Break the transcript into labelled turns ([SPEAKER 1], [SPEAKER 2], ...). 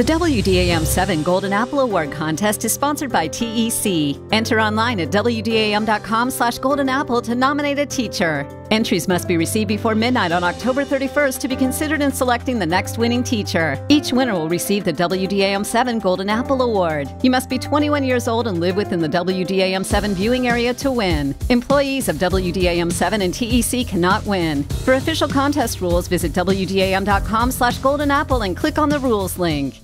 [SPEAKER 1] The WDAM 7 Golden Apple Award contest is sponsored by TEC. Enter online at wdam.com slash golden apple to nominate a teacher. Entries must be received before midnight on October 31st to be considered in selecting the next winning teacher. Each winner will receive the WDAM 7 Golden Apple Award. You must be 21 years old and live within the WDAM 7 viewing area to win. Employees of WDAM 7 and TEC cannot win. For official contest rules, visit wdam.com slash golden apple and click on the rules link.